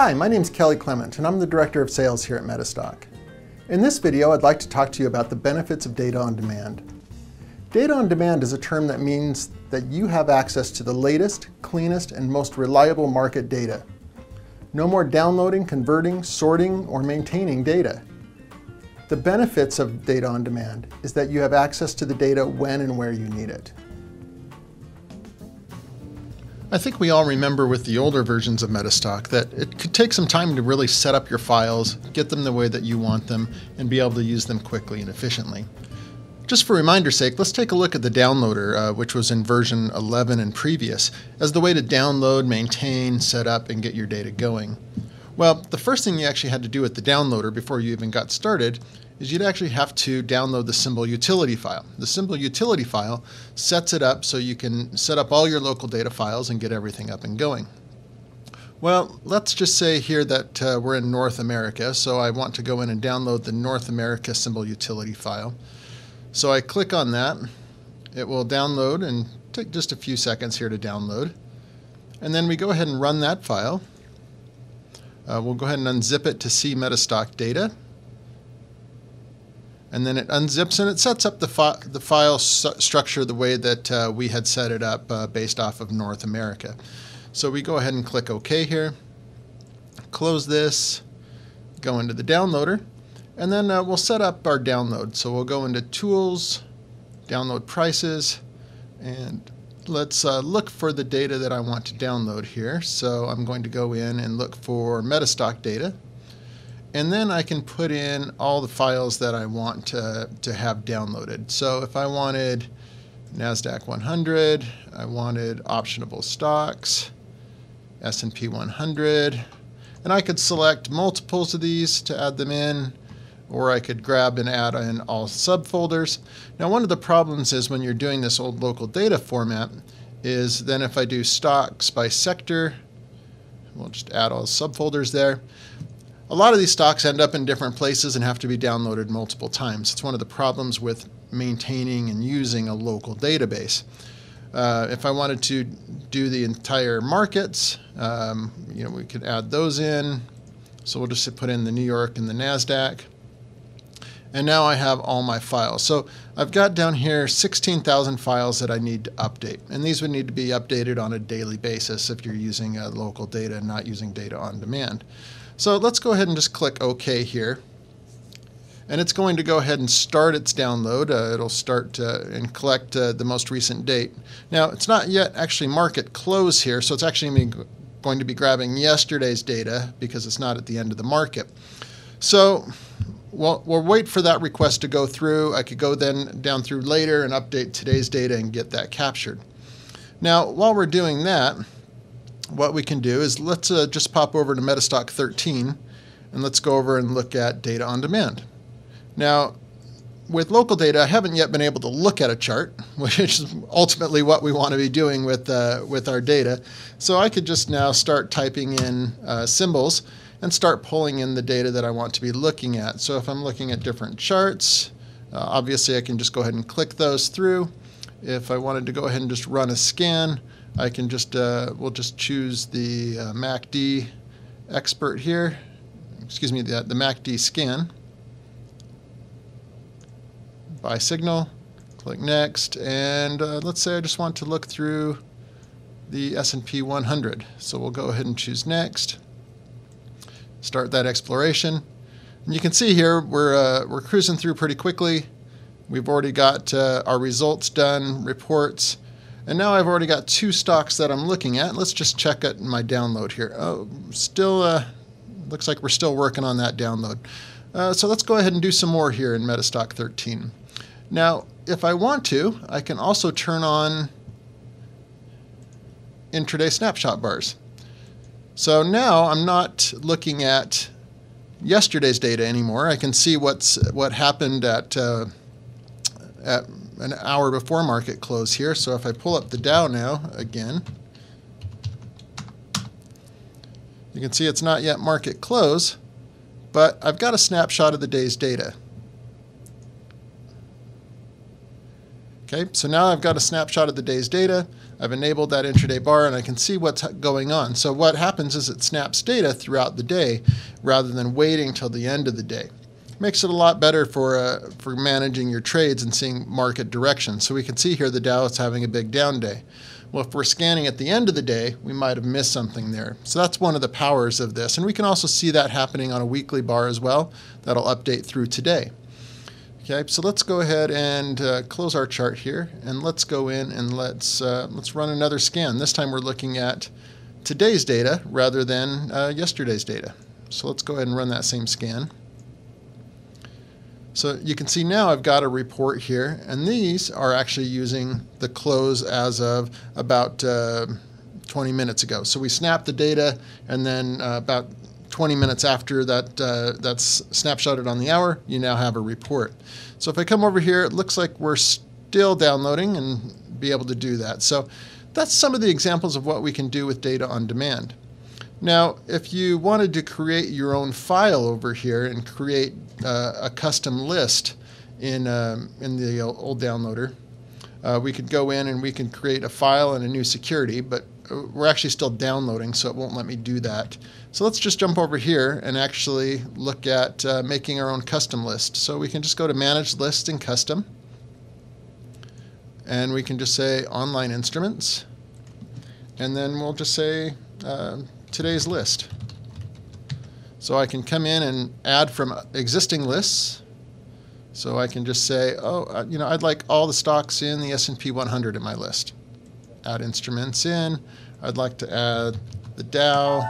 Hi, my name is Kelly Clement and I'm the Director of Sales here at Metastock. In this video, I'd like to talk to you about the benefits of data on demand. Data on demand is a term that means that you have access to the latest, cleanest, and most reliable market data. No more downloading, converting, sorting, or maintaining data. The benefits of data on demand is that you have access to the data when and where you need it. I think we all remember with the older versions of Metastock that it could take some time to really set up your files, get them the way that you want them, and be able to use them quickly and efficiently. Just for reminder's sake, let's take a look at the downloader, uh, which was in version 11 and previous, as the way to download, maintain, set up, and get your data going. Well, the first thing you actually had to do with the downloader before you even got started is you'd actually have to download the symbol utility file. The symbol utility file sets it up so you can set up all your local data files and get everything up and going. Well, let's just say here that uh, we're in North America, so I want to go in and download the North America symbol utility file. So I click on that. It will download and take just a few seconds here to download. And then we go ahead and run that file. Uh, we'll go ahead and unzip it to see Metastock data and then it unzips and it sets up the, fi the file structure the way that uh, we had set it up uh, based off of North America. So we go ahead and click OK here, close this, go into the downloader, and then uh, we'll set up our download. So we'll go into Tools, Download Prices, and let's uh, look for the data that I want to download here. So I'm going to go in and look for Metastock data. And then I can put in all the files that I want to, to have downloaded. So if I wanted NASDAQ 100, I wanted optionable stocks, S&P 100, and I could select multiples of these to add them in, or I could grab and add in all subfolders. Now one of the problems is when you're doing this old local data format is then if I do stocks by sector, we'll just add all subfolders there. A lot of these stocks end up in different places and have to be downloaded multiple times. It's one of the problems with maintaining and using a local database. Uh, if I wanted to do the entire markets, um, you know, we could add those in. So we'll just put in the New York and the NASDAQ. And now I have all my files. So I've got down here 16,000 files that I need to update. And these would need to be updated on a daily basis if you're using uh, local data and not using data on demand. So let's go ahead and just click OK here. And it's going to go ahead and start its download. Uh, it'll start uh, and collect uh, the most recent date. Now, it's not yet actually market close here, so it's actually going to be grabbing yesterday's data because it's not at the end of the market. So we'll, we'll wait for that request to go through. I could go then down through later and update today's data and get that captured. Now, while we're doing that, what we can do is let's uh, just pop over to Metastock 13 and let's go over and look at data on demand. Now, with local data, I haven't yet been able to look at a chart, which is ultimately what we want to be doing with, uh, with our data. So I could just now start typing in uh, symbols and start pulling in the data that I want to be looking at. So if I'm looking at different charts, uh, obviously I can just go ahead and click those through. If I wanted to go ahead and just run a scan, I can just, uh, we'll just choose the uh, MACD expert here, excuse me, the, the MACD scan by signal, click next, and uh, let's say I just want to look through the S&P 100. So we'll go ahead and choose next, start that exploration. And you can see here we're, uh, we're cruising through pretty quickly. We've already got uh, our results done, reports, and now I've already got two stocks that I'm looking at. Let's just check it in my download here. Oh, still uh, looks like we're still working on that download. Uh, so let's go ahead and do some more here in Metastock 13. Now, if I want to, I can also turn on intraday snapshot bars. So now I'm not looking at yesterday's data anymore. I can see what's what happened at uh, at an hour before market close here. So if I pull up the Dow now again, you can see it's not yet market close, but I've got a snapshot of the day's data. Okay, so now I've got a snapshot of the day's data. I've enabled that intraday bar and I can see what's going on. So what happens is it snaps data throughout the day rather than waiting till the end of the day. Makes it a lot better for, uh, for managing your trades and seeing market direction. So we can see here the Dow is having a big down day. Well, if we're scanning at the end of the day, we might have missed something there. So that's one of the powers of this. And we can also see that happening on a weekly bar as well. That'll update through today. Okay, so let's go ahead and uh, close our chart here, and let's go in and let's uh, let's run another scan. This time we're looking at today's data rather than uh, yesterday's data. So let's go ahead and run that same scan. So you can see now I've got a report here, and these are actually using the close as of about uh, 20 minutes ago. So we snapped the data, and then uh, about 20 minutes after that uh, that's snapshotted on the hour, you now have a report. So if I come over here, it looks like we're still downloading and be able to do that. So that's some of the examples of what we can do with data on demand. Now, if you wanted to create your own file over here and create uh, a custom list in, um, in the old downloader, uh, we could go in and we can create a file and a new security, but we're actually still downloading, so it won't let me do that. So let's just jump over here and actually look at uh, making our own custom list. So we can just go to Manage List and Custom. And we can just say Online Instruments. And then we'll just say uh, today's list. So I can come in and add from existing lists. So I can just say, oh, uh, you know, I'd like all the stocks in the S&P 100 in my list. Add instruments in. I'd like to add the Dow,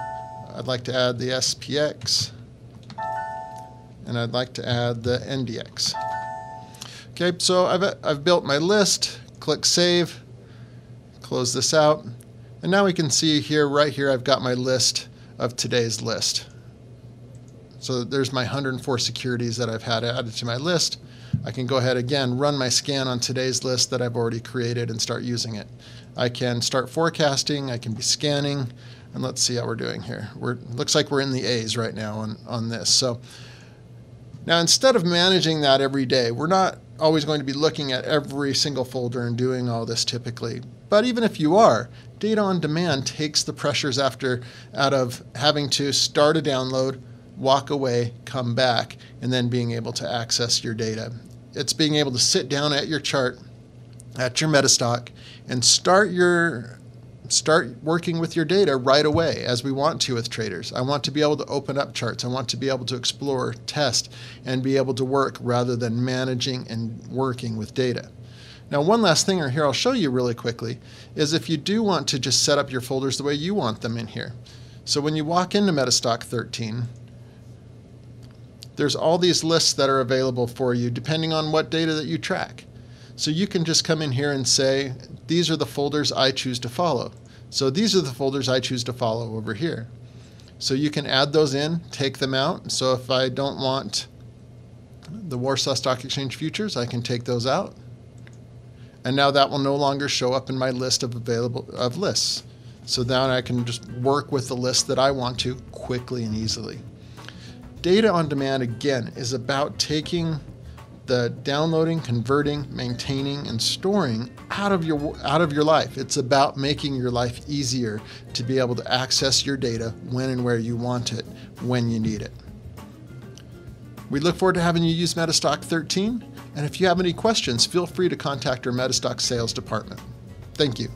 I'd like to add the SPX, and I'd like to add the NDX. Okay, so I've, I've built my list, click Save, close this out, and now we can see here, right here, I've got my list of today's list. So there's my 104 securities that I've had added to my list. I can go ahead again, run my scan on today's list that I've already created and start using it. I can start forecasting, I can be scanning, and let's see how we're doing here. We're looks like we're in the A's right now on, on this. So now instead of managing that every day, we're not always going to be looking at every single folder and doing all this typically. But even if you are, data on demand takes the pressures after out of having to start a download, walk away, come back, and then being able to access your data. It's being able to sit down at your chart, at your Metastock, and start your start working with your data right away as we want to with traders. I want to be able to open up charts. I want to be able to explore, test, and be able to work rather than managing and working with data. Now, one last thing here I'll show you really quickly is if you do want to just set up your folders the way you want them in here. So when you walk into Metastock 13, there's all these lists that are available for you depending on what data that you track. So you can just come in here and say, these are the folders I choose to follow. So these are the folders I choose to follow over here. So you can add those in, take them out. So if I don't want the Warsaw Stock Exchange futures, I can take those out. And now that will no longer show up in my list of available of lists. So now I can just work with the list that I want to quickly and easily. Data on demand again is about taking the downloading, converting, maintaining, and storing out of your out of your life. It's about making your life easier to be able to access your data when and where you want it, when you need it. We look forward to having you use Metastock 13, and if you have any questions, feel free to contact our Metastock sales department. Thank you.